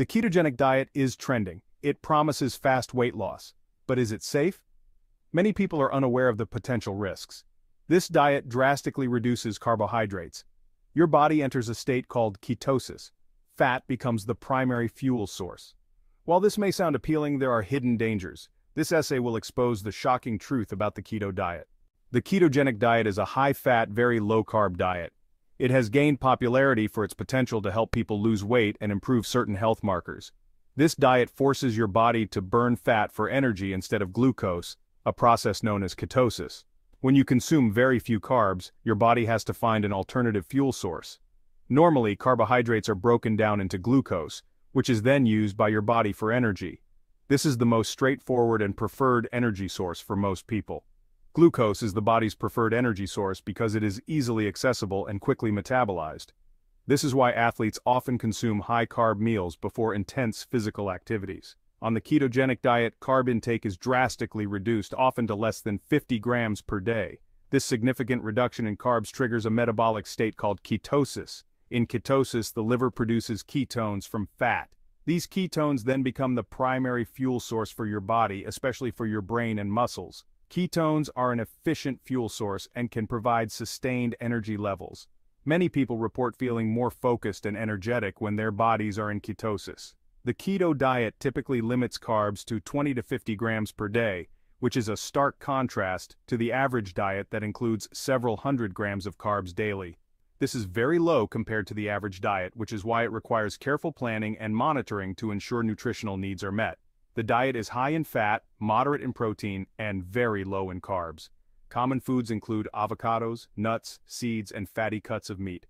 The ketogenic diet is trending. It promises fast weight loss. But is it safe? Many people are unaware of the potential risks. This diet drastically reduces carbohydrates. Your body enters a state called ketosis. Fat becomes the primary fuel source. While this may sound appealing, there are hidden dangers. This essay will expose the shocking truth about the keto diet. The ketogenic diet is a high-fat, very low-carb diet. It has gained popularity for its potential to help people lose weight and improve certain health markers. This diet forces your body to burn fat for energy instead of glucose, a process known as ketosis. When you consume very few carbs, your body has to find an alternative fuel source. Normally, carbohydrates are broken down into glucose, which is then used by your body for energy. This is the most straightforward and preferred energy source for most people. Glucose is the body's preferred energy source because it is easily accessible and quickly metabolized. This is why athletes often consume high-carb meals before intense physical activities. On the ketogenic diet, carb intake is drastically reduced often to less than 50 grams per day. This significant reduction in carbs triggers a metabolic state called ketosis. In ketosis, the liver produces ketones from fat. These ketones then become the primary fuel source for your body, especially for your brain and muscles. Ketones are an efficient fuel source and can provide sustained energy levels. Many people report feeling more focused and energetic when their bodies are in ketosis. The keto diet typically limits carbs to 20 to 50 grams per day, which is a stark contrast to the average diet that includes several hundred grams of carbs daily. This is very low compared to the average diet, which is why it requires careful planning and monitoring to ensure nutritional needs are met. The diet is high in fat, moderate in protein, and very low in carbs. Common foods include avocados, nuts, seeds, and fatty cuts of meat.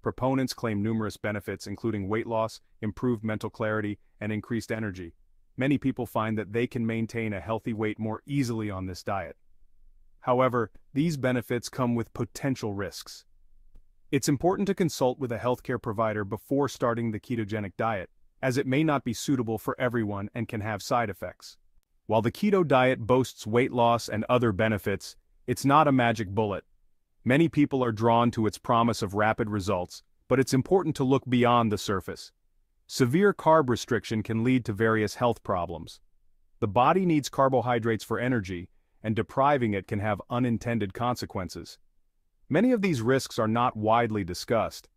Proponents claim numerous benefits including weight loss, improved mental clarity, and increased energy. Many people find that they can maintain a healthy weight more easily on this diet. However, these benefits come with potential risks. It's important to consult with a healthcare provider before starting the ketogenic diet, as it may not be suitable for everyone and can have side effects. While the keto diet boasts weight loss and other benefits, it's not a magic bullet. Many people are drawn to its promise of rapid results, but it's important to look beyond the surface. Severe carb restriction can lead to various health problems. The body needs carbohydrates for energy, and depriving it can have unintended consequences. Many of these risks are not widely discussed,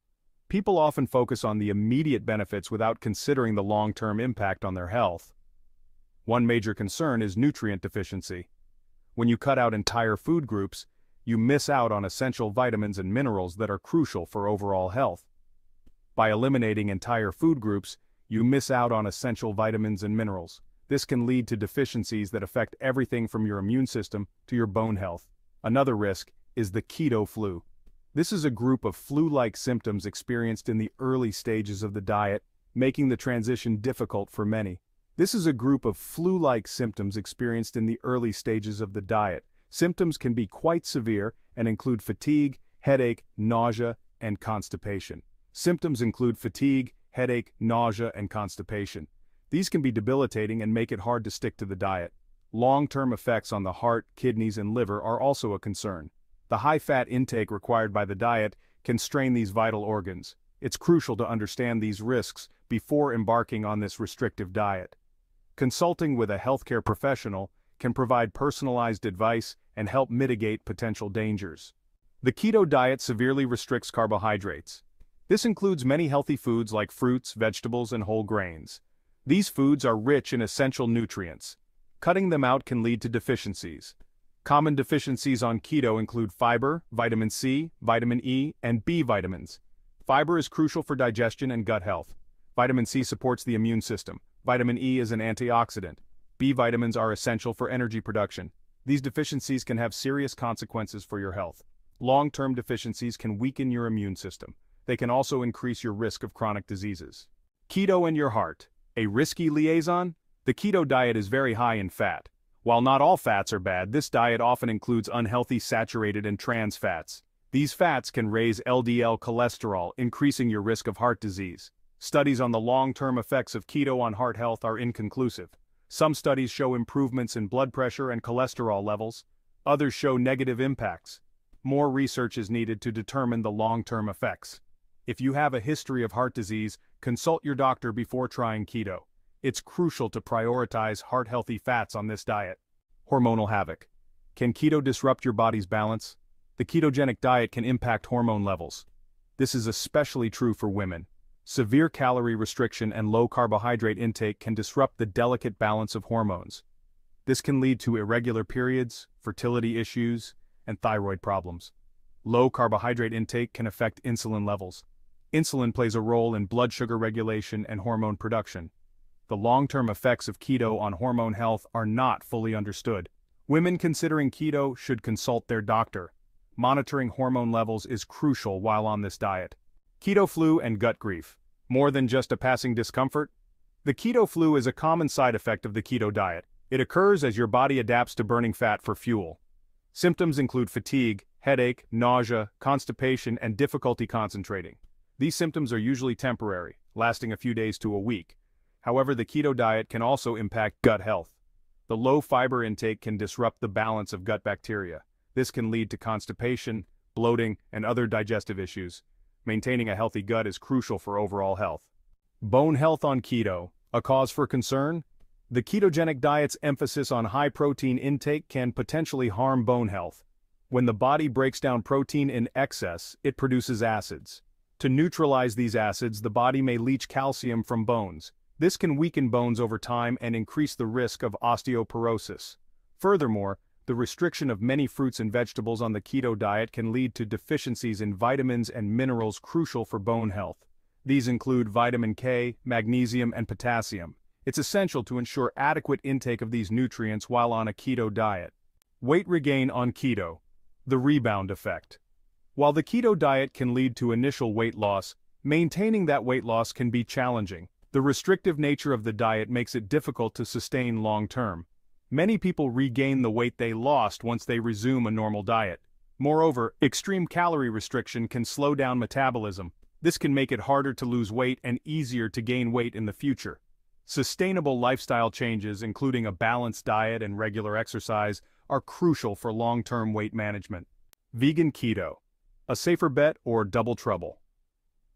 People often focus on the immediate benefits without considering the long-term impact on their health. One major concern is nutrient deficiency. When you cut out entire food groups, you miss out on essential vitamins and minerals that are crucial for overall health. By eliminating entire food groups, you miss out on essential vitamins and minerals. This can lead to deficiencies that affect everything from your immune system to your bone health. Another risk is the keto flu. This is a group of flu-like symptoms experienced in the early stages of the diet, making the transition difficult for many. This is a group of flu-like symptoms experienced in the early stages of the diet. Symptoms can be quite severe and include fatigue, headache, nausea, and constipation. Symptoms include fatigue, headache, nausea, and constipation. These can be debilitating and make it hard to stick to the diet. Long-term effects on the heart, kidneys, and liver are also a concern. The high-fat intake required by the diet can strain these vital organs. It's crucial to understand these risks before embarking on this restrictive diet. Consulting with a healthcare professional can provide personalized advice and help mitigate potential dangers. The keto diet severely restricts carbohydrates. This includes many healthy foods like fruits, vegetables, and whole grains. These foods are rich in essential nutrients. Cutting them out can lead to deficiencies. Common deficiencies on keto include fiber, vitamin C, vitamin E, and B vitamins. Fiber is crucial for digestion and gut health. Vitamin C supports the immune system. Vitamin E is an antioxidant. B vitamins are essential for energy production. These deficiencies can have serious consequences for your health. Long-term deficiencies can weaken your immune system. They can also increase your risk of chronic diseases. Keto and your heart. A risky liaison? The keto diet is very high in fat. While not all fats are bad, this diet often includes unhealthy saturated and trans fats. These fats can raise LDL cholesterol, increasing your risk of heart disease. Studies on the long-term effects of keto on heart health are inconclusive. Some studies show improvements in blood pressure and cholesterol levels. Others show negative impacts. More research is needed to determine the long-term effects. If you have a history of heart disease, consult your doctor before trying keto. It's crucial to prioritize heart-healthy fats on this diet. Hormonal havoc. Can keto disrupt your body's balance? The ketogenic diet can impact hormone levels. This is especially true for women. Severe calorie restriction and low carbohydrate intake can disrupt the delicate balance of hormones. This can lead to irregular periods, fertility issues, and thyroid problems. Low carbohydrate intake can affect insulin levels. Insulin plays a role in blood sugar regulation and hormone production. The long-term effects of keto on hormone health are not fully understood. Women considering keto should consult their doctor. Monitoring hormone levels is crucial while on this diet. Keto flu and gut grief. More than just a passing discomfort? The keto flu is a common side effect of the keto diet. It occurs as your body adapts to burning fat for fuel. Symptoms include fatigue, headache, nausea, constipation, and difficulty concentrating. These symptoms are usually temporary, lasting a few days to a week. However, the keto diet can also impact gut health. The low fiber intake can disrupt the balance of gut bacteria. This can lead to constipation, bloating, and other digestive issues. Maintaining a healthy gut is crucial for overall health. Bone health on keto, a cause for concern? The ketogenic diet's emphasis on high protein intake can potentially harm bone health. When the body breaks down protein in excess, it produces acids. To neutralize these acids, the body may leach calcium from bones. This can weaken bones over time and increase the risk of osteoporosis. Furthermore, the restriction of many fruits and vegetables on the keto diet can lead to deficiencies in vitamins and minerals crucial for bone health. These include vitamin K, magnesium, and potassium. It's essential to ensure adequate intake of these nutrients while on a keto diet. Weight regain on keto. The rebound effect. While the keto diet can lead to initial weight loss, maintaining that weight loss can be challenging. The restrictive nature of the diet makes it difficult to sustain long-term. Many people regain the weight they lost once they resume a normal diet. Moreover, extreme calorie restriction can slow down metabolism. This can make it harder to lose weight and easier to gain weight in the future. Sustainable lifestyle changes, including a balanced diet and regular exercise, are crucial for long-term weight management. Vegan Keto a safer bet or double trouble?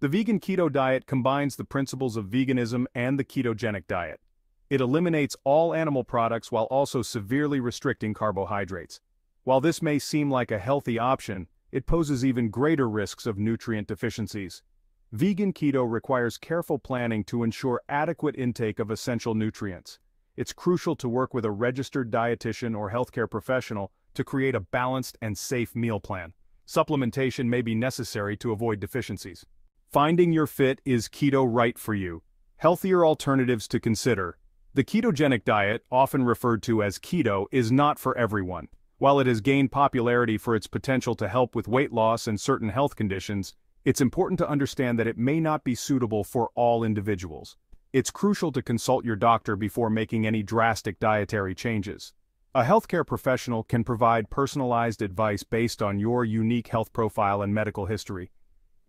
The vegan keto diet combines the principles of veganism and the ketogenic diet. It eliminates all animal products while also severely restricting carbohydrates. While this may seem like a healthy option, it poses even greater risks of nutrient deficiencies. Vegan keto requires careful planning to ensure adequate intake of essential nutrients. It's crucial to work with a registered dietitian or healthcare professional to create a balanced and safe meal plan. Supplementation may be necessary to avoid deficiencies. Finding your fit is keto right for you. Healthier alternatives to consider. The ketogenic diet, often referred to as keto, is not for everyone. While it has gained popularity for its potential to help with weight loss and certain health conditions, it's important to understand that it may not be suitable for all individuals. It's crucial to consult your doctor before making any drastic dietary changes. A healthcare professional can provide personalized advice based on your unique health profile and medical history.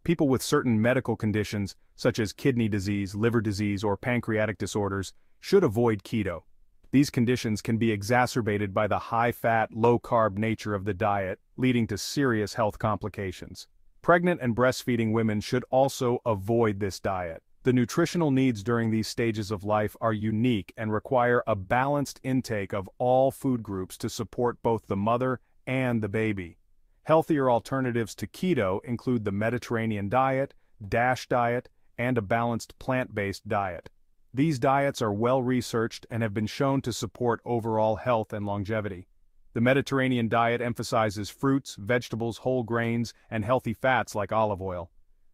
People with certain medical conditions, such as kidney disease, liver disease, or pancreatic disorders, should avoid keto. These conditions can be exacerbated by the high-fat, low-carb nature of the diet, leading to serious health complications. Pregnant and breastfeeding women should also avoid this diet. The nutritional needs during these stages of life are unique and require a balanced intake of all food groups to support both the mother and the baby. Healthier alternatives to keto include the Mediterranean diet, DASH diet, and a balanced plant-based diet. These diets are well researched and have been shown to support overall health and longevity. The Mediterranean diet emphasizes fruits, vegetables, whole grains, and healthy fats like olive oil.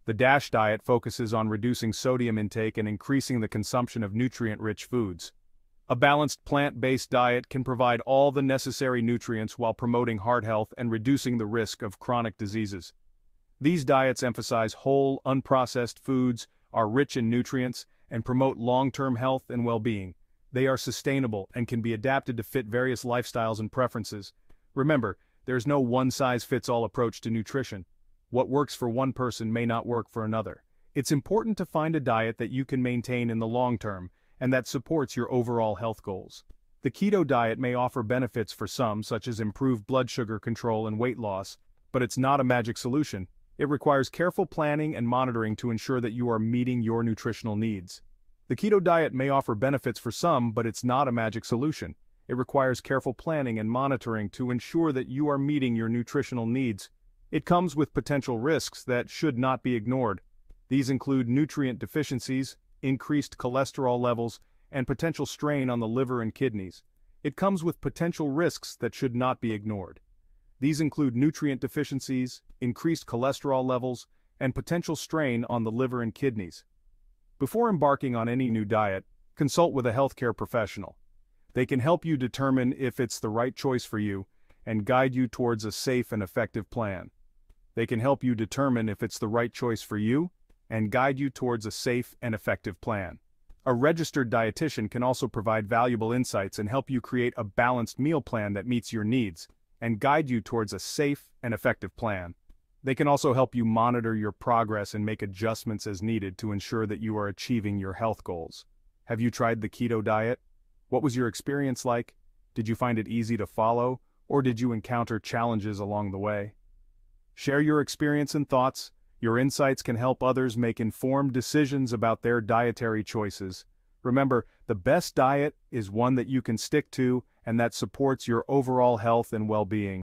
The DASH diet focuses on reducing sodium intake and increasing the consumption of nutrient-rich foods. A balanced plant-based diet can provide all the necessary nutrients while promoting heart health and reducing the risk of chronic diseases. These diets emphasize whole, unprocessed foods, are rich in nutrients, and promote long-term health and well-being. They are sustainable and can be adapted to fit various lifestyles and preferences. Remember, there's no one-size-fits-all approach to nutrition. What works for one person may not work for another. It's important to find a diet that you can maintain in the long term and that supports your overall health goals. The keto diet may offer benefits for some such as improved blood sugar control and weight loss, but it's not a magic solution. It requires careful planning and monitoring to ensure that you are meeting your nutritional needs. The keto diet may offer benefits for some, but it's not a magic solution. It requires careful planning and monitoring to ensure that you are meeting your nutritional needs. It comes with potential risks that should not be ignored. These include nutrient deficiencies, increased cholesterol levels, and potential strain on the liver and kidneys. It comes with potential risks that should not be ignored. These include nutrient deficiencies, increased cholesterol levels, and potential strain on the liver and kidneys. Before embarking on any new diet, consult with a healthcare professional. They can help you determine if it's the right choice for you and guide you towards a safe and effective plan. They can help you determine if it's the right choice for you and guide you towards a safe and effective plan. A registered dietitian can also provide valuable insights and help you create a balanced meal plan that meets your needs and guide you towards a safe and effective plan. They can also help you monitor your progress and make adjustments as needed to ensure that you are achieving your health goals. Have you tried the keto diet? What was your experience like? Did you find it easy to follow, or did you encounter challenges along the way? Share your experience and thoughts. Your insights can help others make informed decisions about their dietary choices. Remember, the best diet is one that you can stick to and that supports your overall health and well-being.